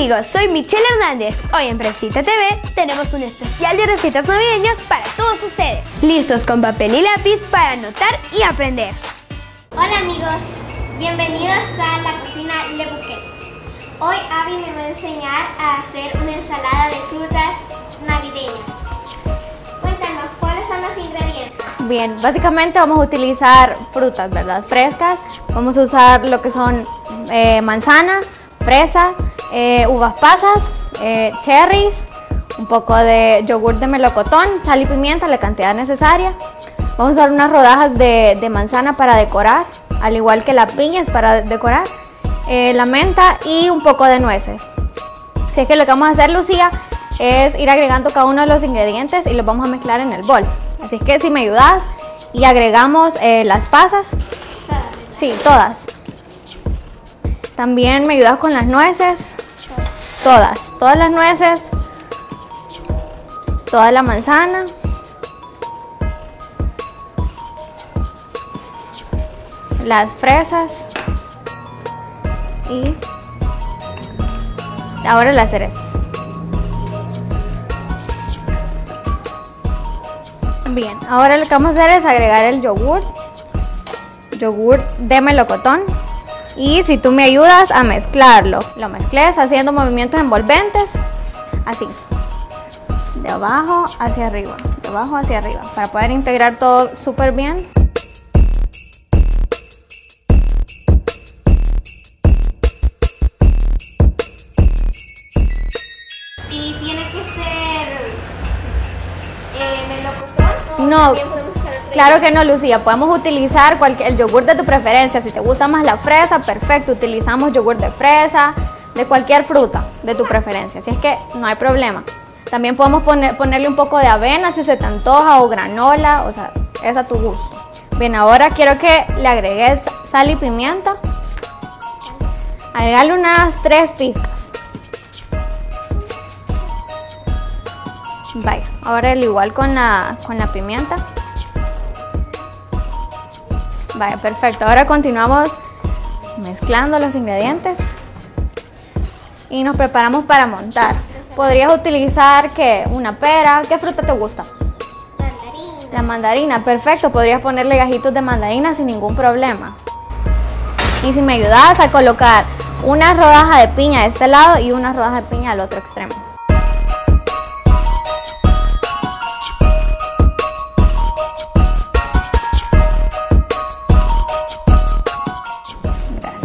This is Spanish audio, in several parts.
amigos, soy Michelle Hernández. Hoy en Presita TV tenemos un especial de recetas navideñas para todos ustedes. Listos con papel y lápiz para anotar y aprender. Hola amigos, bienvenidos a la cocina Le Bouquet. Hoy Abby me va a enseñar a hacer una ensalada de frutas navideña. Cuéntanos, ¿cuáles son los ingredientes? Bien, básicamente vamos a utilizar frutas, ¿verdad? Frescas. Vamos a usar lo que son eh, manzana, fresa, eh, uvas pasas, eh, cherries, un poco de yogur de melocotón, sal y pimienta, la cantidad necesaria. Vamos a usar unas rodajas de, manzana para decorar, al igual que la piña es para decorar, eh, la menta y un poco de nueces. Así que lo que vamos a hacer, Lucía, es ir agregando cada uno de los ingredientes y los vamos a mezclar en el bol. Así es que si me ayudas y agregamos las pasas. Sí, todas. También me ayudas con las nueces. Todas, todas las nueces. Toda la manzana. Las fresas. Y ahora las cerezas. Bien, ahora lo que vamos a hacer es agregar el yogur. Yogur de melocotón. Y si tú me ayudas a mezclarlo, lo mezcles haciendo movimientos envolventes, así, de abajo hacia arriba, de abajo hacia arriba, para poder integrar todo súper bien. ¿Y tiene que ser eh, melocotón? No, Claro que no, Lucía. Podemos utilizar cualquier, el yogur de tu preferencia. Si te gusta más la fresa, perfecto. Utilizamos yogur de fresa, de cualquier fruta de tu preferencia. Así es que no hay problema. También podemos ponerle un poco de avena si se te antoja o granola. O sea, es a tu gusto. Bien, ahora quiero que le agregues sal y pimienta. Agregale unas tres pizcas. Vaya, ahora el igual con la, con la pimienta. Vaya, perfecto. Ahora continuamos mezclando los ingredientes y nos preparamos para montar. Podrías utilizar que una pera, ¿qué fruta te gusta? Mandarina. La mandarina, perfecto. Podrías ponerle gajitos de mandarina sin ningún problema. Y si me ayudas a colocar una rodaja de piña de este lado y una rodaja de piña al otro extremo.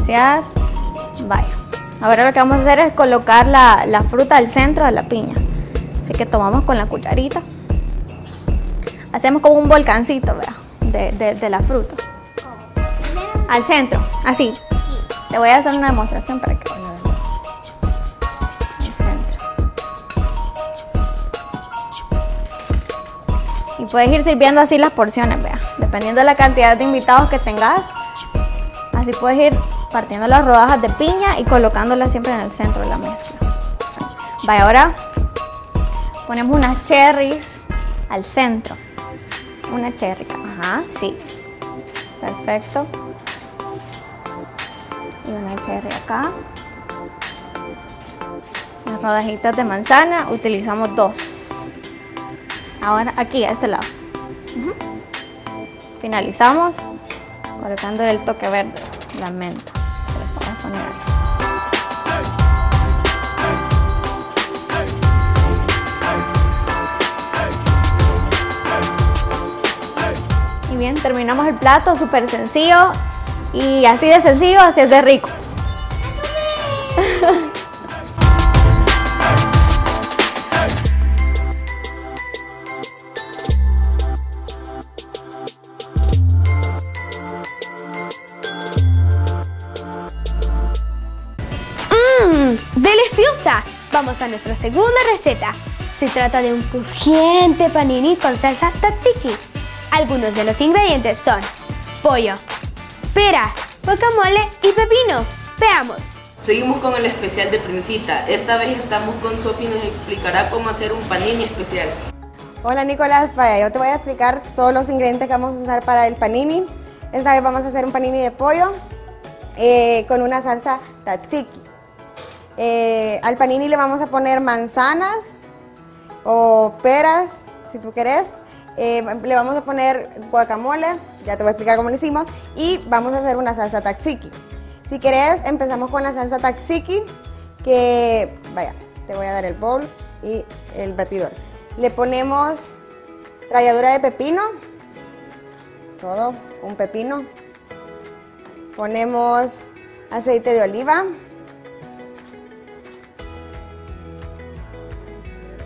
Gracias. Vaya. Ahora lo que vamos a hacer es colocar la, fruta al centro de la piña. Así que tomamos con la cucharita. Hacemos como un volcancito, ¿verdad? De, la fruta. Al centro, así. Te voy a hacer una demostración para que. Al centro. Y puedes ir sirviendo así las porciones, vea. Dependiendo de la cantidad de invitados que tengas. Así puedes ir partiendo las rodajas de piña y colocándolas siempre en el centro de la mezcla. Vaya, ahora ponemos unas cherries al centro. Una cherry, ajá, sí. Perfecto. Y una cherry acá. Las rodajitas de manzana, utilizamos dos. Ahora aquí, a este lado. Finalizamos colocando el toque verde, la menta. Terminamos el plato, súper sencillo. Y así de sencillo, así es de rico. ¡Deliciosa! Vamos a nuestra segunda receta. Se trata de un crujiente panini con salsa tzatziki. Algunos de los ingredientes son pollo, pera, guacamole y pepino. Veamos. Seguimos con el especial de Princita. Esta vez estamos con Sofi y nos explicará cómo hacer un panini especial. Hola Nicolás, yo te voy a explicar todos los ingredientes que vamos a usar para el panini. Esta vez vamos a hacer un panini de pollo eh, con una salsa tzatziki. Eh, al panini le vamos a poner manzanas o peras, si tú querés. Eh, le vamos a poner guacamole, ya te voy a explicar cómo lo hicimos. Y vamos a hacer una salsa tzatziki. Si querés, empezamos con la salsa tzatziki, que, vaya, te voy a dar el bowl y el batidor. Le ponemos ralladura de pepino, todo, un pepino. Ponemos aceite de oliva,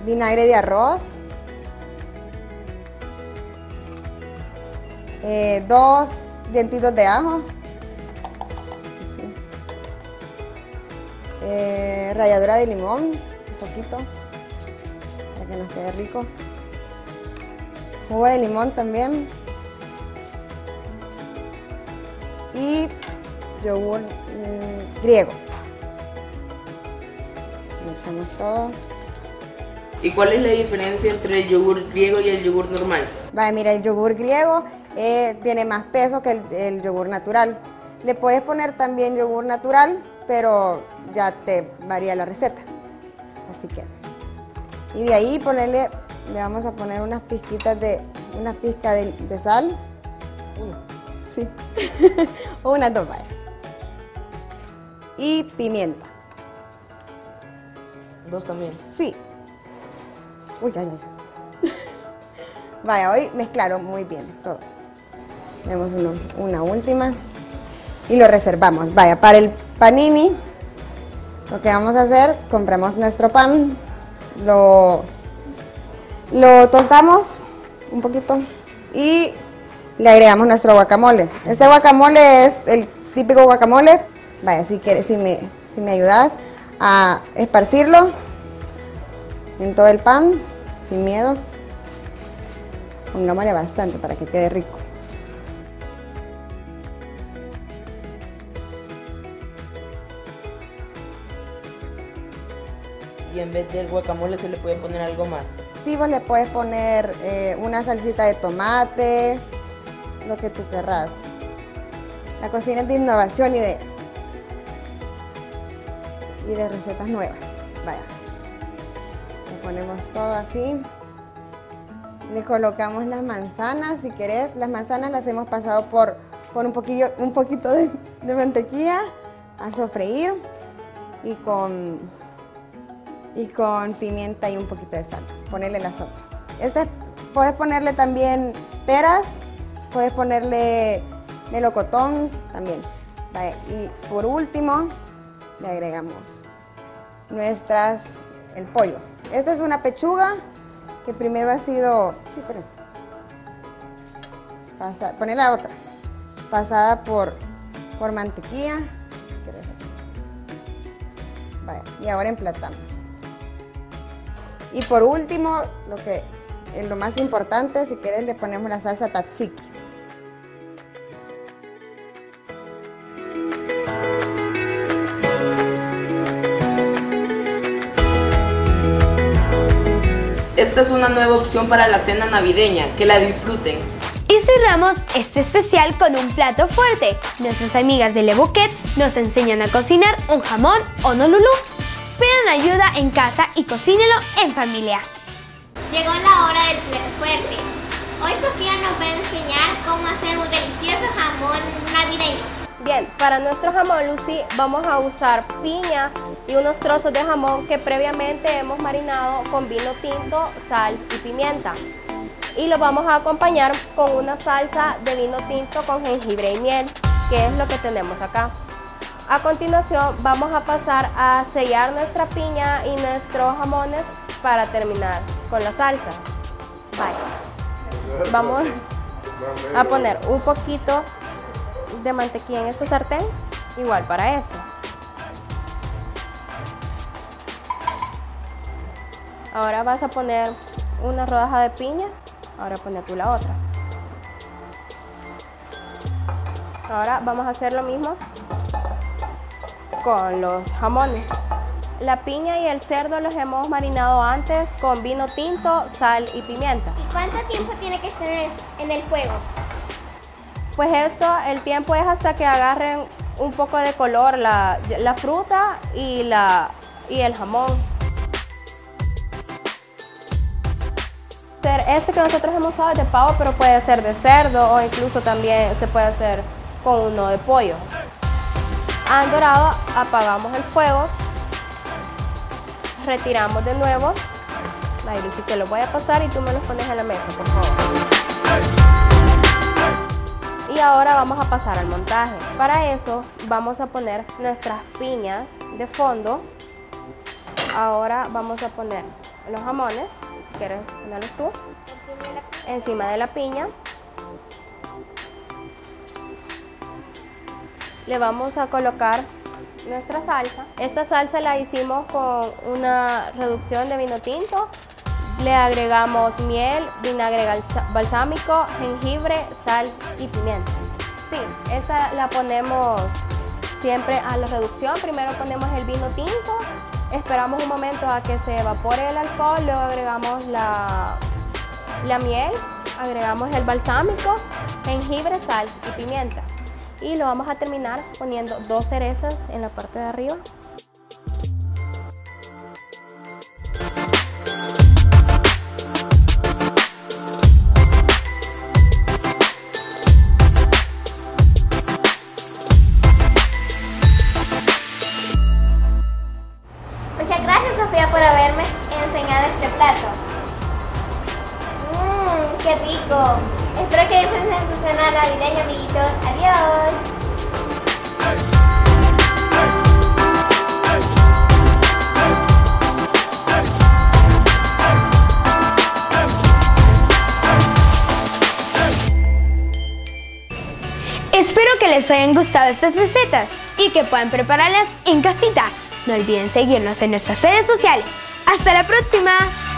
vinagre de arroz, eh, dos dientitos de ajo. Eh, ralladura de limón, un poquito, para que nos quede rico, jugo de limón también y yogur mm, griego. Le echamos todo. ¿Y cuál es la diferencia entre el yogur griego y el yogur normal? Vale, mira, el yogur griego eh, tiene más peso que el, el yogur natural. Le puedes poner también yogur natural, pero ya te varía la receta. Así que. Y de ahí ponerle, le vamos a poner unas pizquitas de, una pizca de, de sal. Una. Sí. o unas dos, vaya. Y pimienta. Dos también. Sí. Uy, ya, ya. ya. Vaya, hoy mezclaron muy bien todo. Uno- una última. Y lo reservamos. Vaya, para el panini, lo que vamos a hacer, compramos nuestro pan, lo, lo tostamos un poquito y le agregamos nuestro guacamole. Este guacamole es el típico guacamole. Vaya, si quieres, si me, si me ayudas a esparcirlo en todo el pan, sin miedo. Pongámosle bastante para que quede rico. Y en vez del guacamole se le puede poner algo más. Sí, vos le puedes poner eh, una salsita de tomate, lo que tú querrás. La cocina es de innovación y de, y de recetas nuevas. Vaya. Ponemos todo así. Le colocamos las manzanas, si querés. Las manzanas las hemos pasado por, por un, poquillo, un poquito de, mantequilla a sofreír y con y con pimienta y un poquito de sal. Ponerle las otras. Este, puedes ponerle también peras, puedes ponerle melocotón también. Y por último, le agregamos nuestras, el pollo. Esta es una pechuga que primero ha sido, sí, pero esto. Pasa, poner la otra, pasada por, por mantequilla, si quieres así. Vaya, y ahora emplatamos. Y por último, lo que lo más importante, si quieres le ponemos la salsa tzatziki. Esta es una nueva opción para la cena navideña. Que la disfruten. Y cerramos este especial con un plato fuerte. Nuestras amigas de Le Bouquet nos enseñan a cocinar un jamón honolulu. Pidan ayuda en casa y cocínelo en familia. Llegó la hora del plato fuerte. Hoy Sofía nos va a enseñar cómo hacer un delicioso jamón navideño. Bien, para nuestro jamón Lucy vamos a usar piña y unos trozos de jamón que previamente hemos marinado con vino tinto, sal y pimienta. Y lo vamos a acompañar con una salsa de vino tinto con jengibre y miel, que es lo que tenemos acá. A continuación vamos a pasar a sellar nuestra piña y nuestros jamones para terminar con la salsa. Bye. Vamos a poner un poquito de mantequilla en este sartén, igual para este. Ahora vas a poner una rodaja de piña, ahora pone tú la otra. Ahora vamos a hacer lo mismo con los jamones. La piña y el cerdo los hemos marinado antes con vino tinto, sal y pimienta. ¿Y cuánto tiempo tiene que estar en el fuego? Pues esto, el tiempo es hasta que agarren un poco de color la, fruta y la, y el jamón. Este que nosotros hemos usado es de pavo, pero puede ser de cerdo o incluso también se puede hacer con uno de pollo. Han dorado, apagamos el fuego, retiramos de nuevo. Mayri, si te lo voy a pasar y tú me los pones en la mesa, por favor. Y ahora vamos a pasar al montaje. Para eso vamos a poner nuestras piñas de fondo. Ahora vamos a poner los jamones, si quieres ponerlos tú, encima de la piña. Le vamos a colocar nuestra salsa. Esta salsa la hicimos con una reducción de vino tinto. Le agregamos miel, vinagre balsámico, jengibre, sal y pimienta. Sí, esta la ponemos siempre a la reducción. Primero ponemos el vino tinto, esperamos un momento a que se evapore el alcohol, luego agregamos la, la miel, agregamos el balsámico, jengibre, sal y pimienta y lo vamos a terminar poniendo dos cerezas en la parte de arriba. Espero que disfruten su cena navideña, amiguitos. Adiós. Espero que les hayan gustado estas recetas y que puedan prepararlas en casita. No olviden seguirnos en nuestras redes sociales. ¡Hasta la próxima!